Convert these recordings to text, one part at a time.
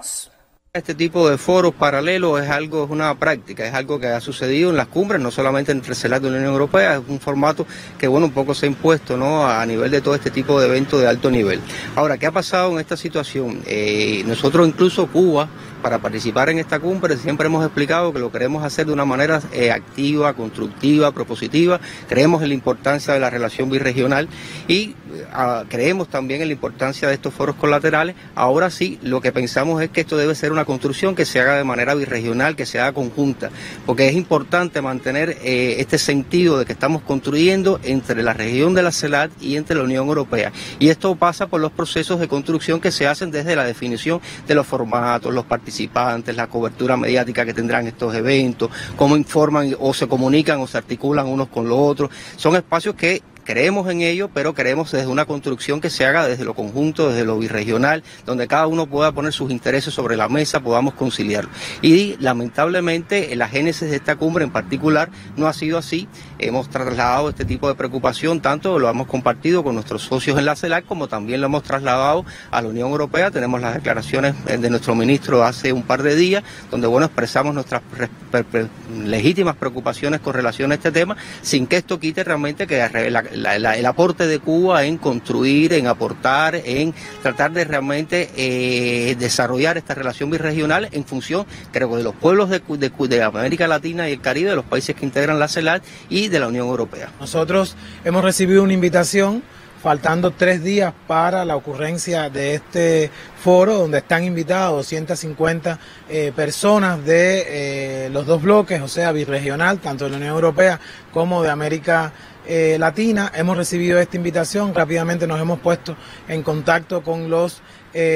Dios. Este tipo de foros paralelos es algo, es una práctica, es algo que ha sucedido en las cumbres, no solamente entre CELAC y la Unión Europea, es un formato que bueno, un poco se ha impuesto ¿no? a nivel de todo este tipo de eventos de alto nivel. Ahora, ¿qué ha pasado en esta situación? Eh, nosotros incluso Cuba para participar en esta cumbre siempre hemos explicado que lo queremos hacer de una manera eh, activa, constructiva, propositiva. Creemos en la importancia de la relación birregional y ah, creemos también en la importancia de estos foros colaterales. Ahora sí, lo que pensamos es que esto debe ser una construcción que se haga de manera birregional, que se haga conjunta, porque es importante mantener eh, este sentido de que estamos construyendo entre la región de la CELAT y entre la Unión Europea. Y esto pasa por los procesos de construcción que se hacen desde la definición de los formatos, los participantes, la cobertura mediática que tendrán estos eventos, cómo informan o se comunican o se articulan unos con los otros. Son espacios que creemos en ello, pero queremos desde una construcción que se haga desde lo conjunto, desde lo birregional, donde cada uno pueda poner sus intereses sobre la mesa, podamos conciliarlo. Y lamentablemente la génesis de esta cumbre en particular no ha sido así. Hemos trasladado este tipo de preocupación, tanto lo hemos compartido con nuestros socios en la CELAC, como también lo hemos trasladado a la Unión Europea. Tenemos las declaraciones de nuestro ministro hace un par de días, donde bueno expresamos nuestras legítimas preocupaciones con relación a este tema, sin que esto quite realmente que la, el aporte de Cuba en construir, en aportar, en tratar de realmente eh, desarrollar esta relación birregional en función, creo, de los pueblos de, América Latina y el Caribe, de los países que integran la CELAC y de la Unión Europea. Nosotros hemos recibido una invitación faltando tres días para la ocurrencia de este foro, donde están invitados 250 eh, personas de eh, los dos bloques, o sea, birregional, tanto de la Unión Europea como de América eh, Latina. Hemos recibido esta invitación, rápidamente nos hemos puesto en contacto con los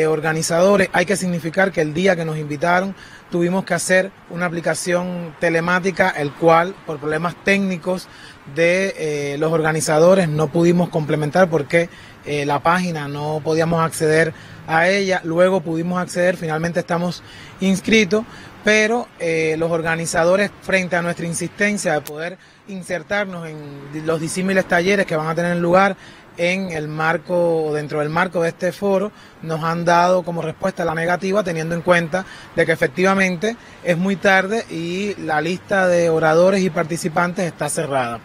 organizadores. Hay que significar que el día que nos invitaron tuvimos que hacer una aplicación telemática, el cual por problemas técnicos de eh, los organizadores no pudimos complementar porque eh, la página no podíamos acceder a ella, luego pudimos acceder, finalmente estamos inscritos, pero eh, los organizadores frente a nuestra insistencia de poder insertarnos en los disímiles talleres que van a tener lugar en el marco, dentro del marco de este foro, nos han dado como respuesta la negativa, teniendo en cuenta de que efectivamente es muy tarde y la lista de oradores y participantes está cerrada.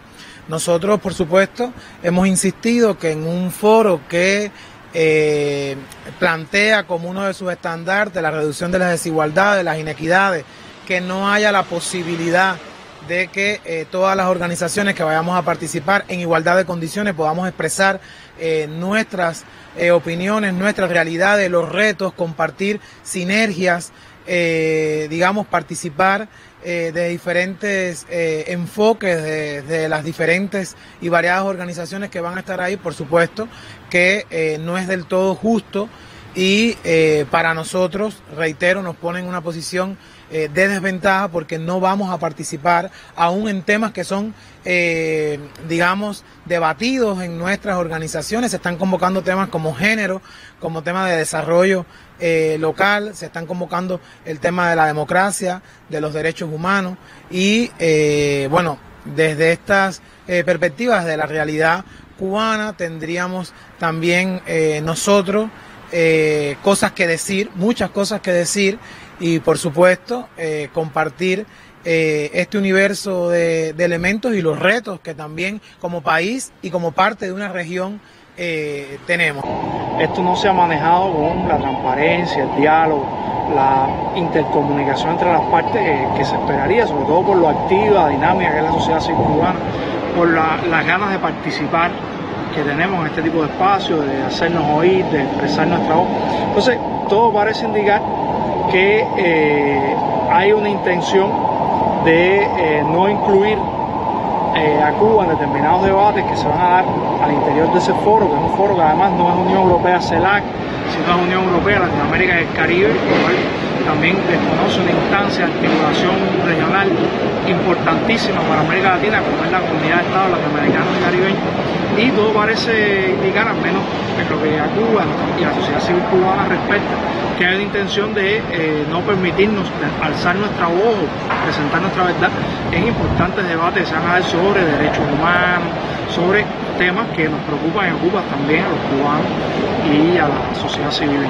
Nosotros, por supuesto, hemos insistido que en un foro que eh, plantea como uno de sus estandartes la reducción de las desigualdades, las inequidades, que no haya la posibilidad de que eh, todas las organizaciones que vayamos a participar en igualdad de condiciones podamos expresar eh, nuestras eh, opiniones, nuestras realidades, los retos, compartir sinergias, digamos, participar de diferentes enfoques de, de, las diferentes y variadas organizaciones que van a estar ahí, por supuesto, que no es del todo justo y para nosotros, reitero, nos ponen en una posición eh, de desventaja porque no vamos a participar aún en temas que son, eh, digamos, debatidos en nuestras organizaciones. Se están convocando temas como género, como tema de desarrollo eh, local, se están convocando el tema de la democracia, de los derechos humanos y, bueno, desde estas perspectivas de la realidad cubana tendríamos también nosotros cosas que decir, muchas cosas que decir y por supuesto eh, compartir eh, este universo de, elementos y los retos que también como país y como parte de una región eh, tenemos. Esto no se ha manejado con la transparencia, el diálogo, la intercomunicación entre las partes que, se esperaría, sobre todo por lo activa, dinámica que es la sociedad civil cubana, por las ganas de participar que tenemos en este tipo de espacios, de hacernos oír, de expresar nuestra voz. Entonces, todo parece indicar que eh, hay una intención de eh, no incluir eh, a Cuba en determinados debates que se van a dar al interior de ese foro, que es un foro que además no es Unión Europea CELAC, sino es Unión Europea, Latinoamérica y el Caribe, cual también desconoce una instancia de articulación regional importantísima para América Latina, como es la comunidad de Estados latinoamericanos y caribeños, y todo parece indicar, al menos en lo que a Cuba y a la sociedad civil cubana respecta, que hay una intención de eh, no permitirnos alzar nuestra voz, presentar nuestra verdad. En importantes debates se van a sobre derechos humanos, sobre temas que nos preocupan y ocupan también a los cubanos y a la sociedad civil.